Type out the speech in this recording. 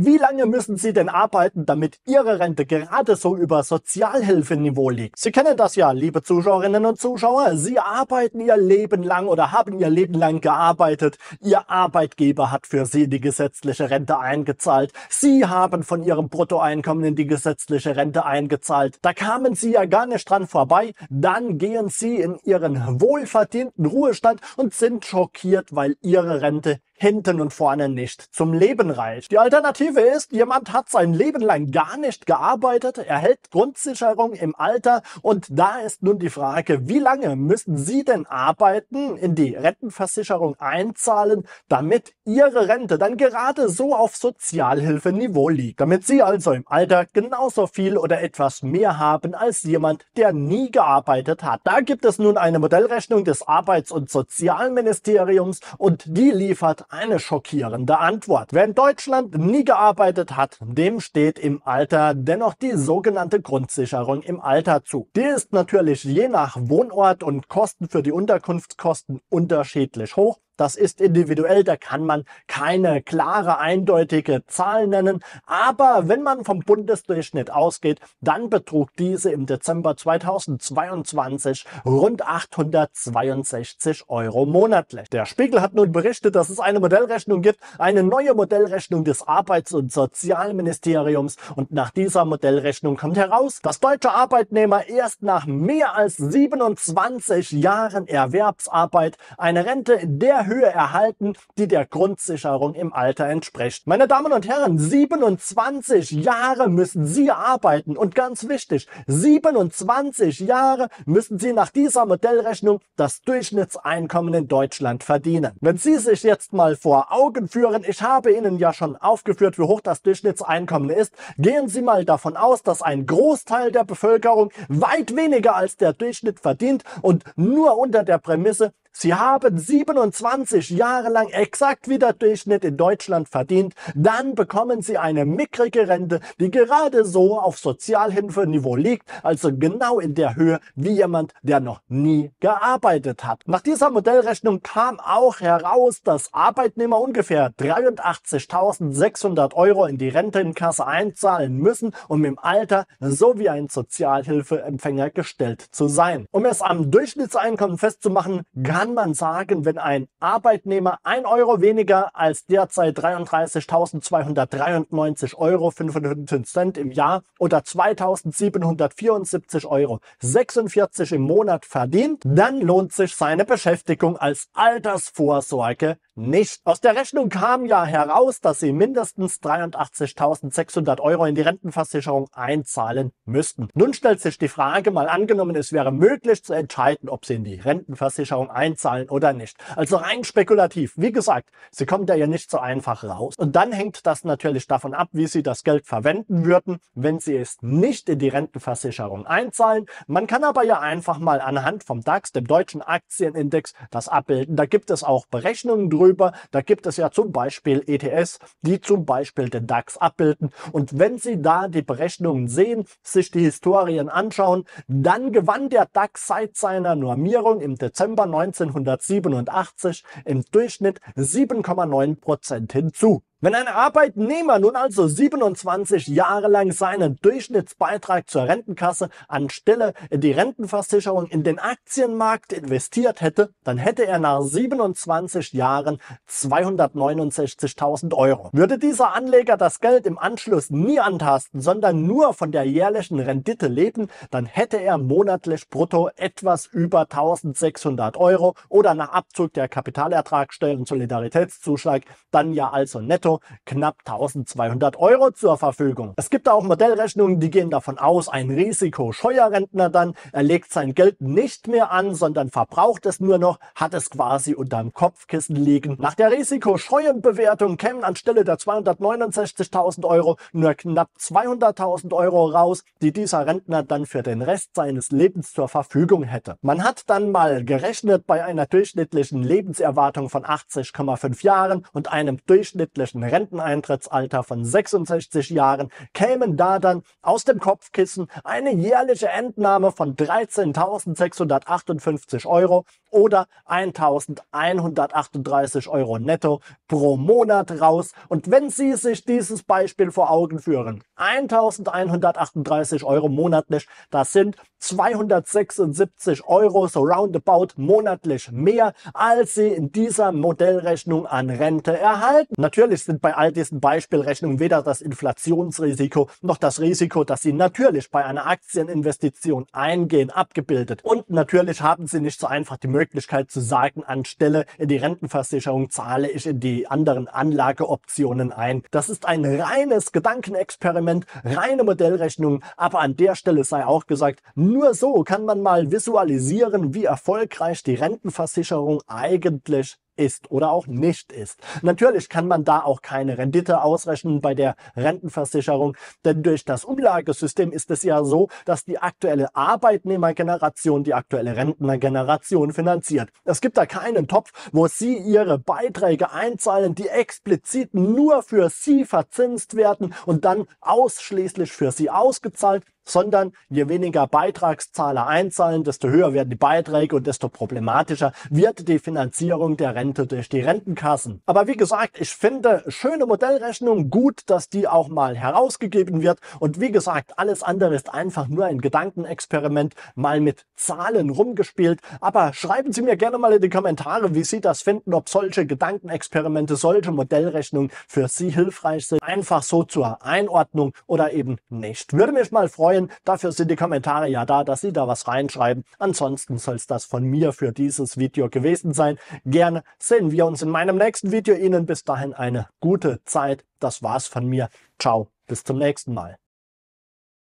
Wie lange müssen Sie denn arbeiten, damit Ihre Rente gerade so über Sozialhilfeniveau liegt? Sie kennen das ja, liebe Zuschauerinnen und Zuschauer. Sie arbeiten Ihr Leben lang oder haben Ihr Leben lang gearbeitet. Ihr Arbeitgeber hat für Sie die gesetzliche Rente eingezahlt. Sie haben von Ihrem Bruttoeinkommen in die gesetzliche Rente eingezahlt. Da kamen Sie ja gar nicht dran vorbei. Dann gehen Sie in Ihren wohlverdienten Ruhestand und sind schockiert, weil Ihre Rente hinten und vorne nicht zum Leben reicht. Die Alternative ist, jemand hat sein Leben lang gar nicht gearbeitet, erhält Grundsicherung im Alter und da ist nun die Frage, wie lange müssen Sie denn arbeiten, in die Rentenversicherung einzahlen, damit Ihre Rente dann gerade so auf Sozialhilfeniveau liegt, damit Sie also im Alter genauso viel oder etwas mehr haben als jemand, der nie gearbeitet hat. Da gibt es nun eine Modellrechnung des Arbeits- und Sozialministeriums und die liefert eine schockierende Antwort. Wer in Deutschland nie gearbeitet hat, dem steht im Alter dennoch die sogenannte Grundsicherung im Alter zu. Die ist natürlich je nach Wohnort und Kosten für die Unterkunftskosten unterschiedlich hoch. Das ist individuell, da kann man keine klare, eindeutige Zahl nennen. Aber wenn man vom Bundesdurchschnitt ausgeht, dann betrug diese im Dezember 2022 rund 862 Euro monatlich. Der Spiegel hat nun berichtet, dass es eine Modellrechnung gibt, eine neue Modellrechnung des Arbeits- und Sozialministeriums. Und nach dieser Modellrechnung kommt heraus, dass deutsche Arbeitnehmer erst nach mehr als 27 Jahren Erwerbsarbeit eine Rente in der Höhe erhalten, die der Grundsicherung im Alter entspricht. Meine Damen und Herren, 27 Jahre müssen Sie arbeiten und ganz wichtig, 27 Jahre müssen Sie nach dieser Modellrechnung das Durchschnittseinkommen in Deutschland verdienen. Wenn Sie sich jetzt mal vor Augen führen, ich habe Ihnen ja schon aufgeführt, wie hoch das Durchschnittseinkommen ist, gehen Sie mal davon aus, dass ein Großteil der Bevölkerung weit weniger als der Durchschnitt verdient und nur unter der Prämisse, Sie haben 27 Jahre lang exakt wie der Durchschnitt in Deutschland verdient, dann bekommen Sie eine mickrige Rente, die gerade so auf Sozialhilfeniveau liegt, also genau in der Höhe wie jemand, der noch nie gearbeitet hat. Nach dieser Modellrechnung kam auch heraus, dass Arbeitnehmer ungefähr 83.600 Euro in die Rentenkasse einzahlen müssen, um im Alter so wie ein Sozialhilfeempfänger gestellt zu sein. Um es am Durchschnittseinkommen festzumachen, kann kann man sagen, wenn ein Arbeitnehmer 1 Euro weniger als derzeit 33.293 Euro 55 Cent im Jahr oder 2.774 Euro 46 im Monat verdient, dann lohnt sich seine Beschäftigung als Altersvorsorge nicht. Aus der Rechnung kam ja heraus, dass Sie mindestens 83.600 Euro in die Rentenversicherung einzahlen müssten. Nun stellt sich die Frage, mal angenommen, es wäre möglich zu entscheiden, ob Sie in die Rentenversicherung einzahlen oder nicht. Also rein spekulativ. Wie gesagt, Sie kommen da ja nicht so einfach raus. Und dann hängt das natürlich davon ab, wie Sie das Geld verwenden würden, wenn Sie es nicht in die Rentenversicherung einzahlen. Man kann aber ja einfach mal anhand vom DAX, dem deutschen Aktienindex, das abbilden. Da gibt es auch Berechnungen drüber. Da gibt es ja zum Beispiel ETS, die zum Beispiel den DAX abbilden. Und wenn Sie da die Berechnungen sehen, sich die Historien anschauen, dann gewann der DAX seit seiner Normierung im Dezember 1987 im Durchschnitt 7,9 Prozent hinzu. Wenn ein Arbeitnehmer nun also 27 Jahre lang seinen Durchschnittsbeitrag zur Rentenkasse anstelle die Rentenversicherung in den Aktienmarkt investiert hätte, dann hätte er nach 27 Jahren 269.000 Euro. Würde dieser Anleger das Geld im Anschluss nie antasten, sondern nur von der jährlichen Rendite leben, dann hätte er monatlich brutto etwas über 1600 Euro oder nach Abzug der Kapitalertragssteuer und Solidaritätszuschlag dann ja also netto netto knapp 1200 Euro zur Verfügung. Es gibt auch Modellrechnungen, die gehen davon aus, ein risikoscheuer Rentner dann, er legt sein Geld nicht mehr an, sondern verbraucht es nur noch, hat es quasi unterm Kopfkissen liegen. Nach der risikoscheuen Bewertung kämen anstelle der 269.000 Euro nur knapp 200.000 Euro raus, die dieser Rentner dann für den Rest seines Lebens zur Verfügung hätte. Man hat dann mal gerechnet bei einer durchschnittlichen Lebenserwartung von 80,5 Jahren und einem durchschnittlichen möglichen Renteneintrittsalter von 66 Jahren kämen da dann aus dem Kopfkissen eine jährliche Entnahme von 13.658 Euro oder 1.138 Euro netto pro Monat raus. Und wenn Sie sich dieses Beispiel vor Augen führen, 1.138 Euro monatlich, das sind 276 Euro so roundabout monatlich mehr, als Sie in dieser Modellrechnung an Rente erhalten. Natürlich sind bei all diesen Beispielrechnungen weder das Inflationsrisiko noch das Risiko, dass Sie natürlich bei einer Aktieninvestition eingehen, abgebildet. Und natürlich haben Sie nicht so einfach die Möglichkeit zu sagen, anstelle in die Rentenversicherung zahle ich in die anderen Anlageoptionen ein. Das ist ein reines Gedankenexperiment, reine Modellrechnung, aber an der Stelle sei auch gesagt, nur so kann man mal visualisieren, wie erfolgreich die Rentenversicherung eigentlich ist oder auch nicht ist. Natürlich kann man da auch keine Rendite ausrechnen bei der Rentenversicherung, denn durch das Umlagesystem ist es ja so, dass die aktuelle Arbeitnehmergeneration die aktuelle Rentnergeneration finanziert. Es gibt da keinen Topf, wo Sie Ihre Beiträge einzahlen, die explizit nur für Sie verzinst werden und dann ausschließlich für Sie ausgezahlt sondern je weniger Beitragszahler einzahlen, desto höher werden die Beiträge und desto problematischer wird die Finanzierung der Rente durch die Rentenkassen. Aber wie gesagt, ich finde schöne Modellrechnung gut, dass die auch mal herausgegeben wird und wie gesagt, alles andere ist einfach nur ein Gedankenexperiment, mal mit Zahlen rumgespielt. Aber schreiben Sie mir gerne mal in die Kommentare, wie Sie das finden, ob solche Gedankenexperimente, solche Modellrechnungen für Sie hilfreich sind. Einfach so zur Einordnung oder eben nicht. Würde mich mal freuen, freuen. Dafür sind die Kommentare ja da, dass Sie da was reinschreiben. Ansonsten soll es das von mir für dieses Video gewesen sein. Gerne sehen wir uns in meinem nächsten Video. Ihnen bis dahin eine gute Zeit. Das war's von mir. Ciao, bis zum nächsten Mal.